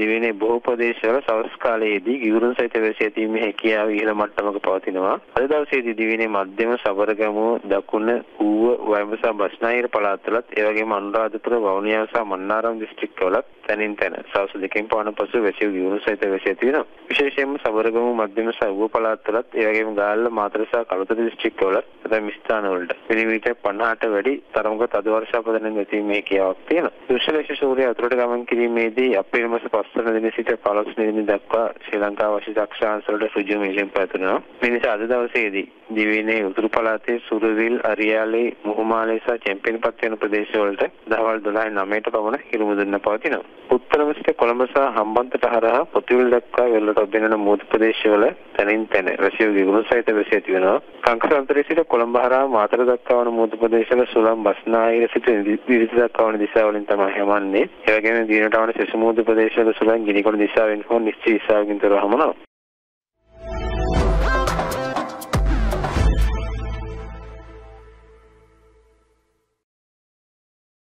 දිවයිනේ බොහෝ ප්‍රදේශවල සවස් කාලයේදී ගිගුරුන් සහිත වැසි ඇතීමේ හැකියාව ඉහළ මට්ටමක පවතිනවා. අද දවසේදී දිවයිනේ මධ්‍යම සබරගමුව දකුණ ඌව වයඹ සහ බස්නාහිර පළාත්වලත් ඒ වගේම අනුරාධපුර වවුනියාව සහ මන්නාරම් දිස්ත්‍රික්කවලත් තැනින් තැන සවස් දෙකෙන් පවන පසු වැසි ගිගුරුන් සහිත වැසි ඇති වෙනවා. විශේෂයෙන්ම සබරගමුව මධ්‍යම සහ ඌව පළාත්වලත් ඒ වගේම ගාල්ල මාතර සහ කළුතර දිස්ත්‍රික්කවලත් ඇතැම් ස්ථානවලට මිලිමීටර් 50ට වැඩි තරමක තද වර්ෂාපතනයක් ඇතිවීමේ හැකියාවක් තියෙනවා. දුෂ්කර සූර්ය අතුරට ගමන් කිරීමේදී අප්‍රේල් මාස 5 වෙනි දින සිට 15 වෙනි දින දක්වා ශ්‍රී ලංකාව වාසී දක්ෂාංශවලට ඍජු මෙහෙයුම් පැවැත්වෙනවා. මේ නිසා අද දවසේදී දිවයිනේ උතුරු පළාතේ සුරවිල් අරියාලේ මුහුමාලේ සහ චැම්පියන්පත් වෙන ප්‍රදේශවලට දහවල් 12:09ට පමණ හිරු මුදුන්න පවතිනවා. උත්තරම සිට කොළඹ සහ හම්බන්තොට හරහා පොතුවිල් දක්වා වෙරළට ඔබෙනන මූද ප්‍රදේශවල තනින් තැන වැසියෝ ගිගුරු සහිත වැසි ඇති වෙනවා. කංකසන්තරේ සිට කොළඹ හරහා මාතර දක්වා වන මූද ප්‍රදේශවල සුළං බස්නාහිර සිට විවිධ දක්වා වන දිශාවලින් තමයි යමන්නේ. ඒ වගේම දිනට වන සෙසු මූද ප්‍රදේශවල සුළං ගිනිකොළ දිශාවෙන් හෝ නිශ්චිත දිශාවකින් තොරව හමුනවා.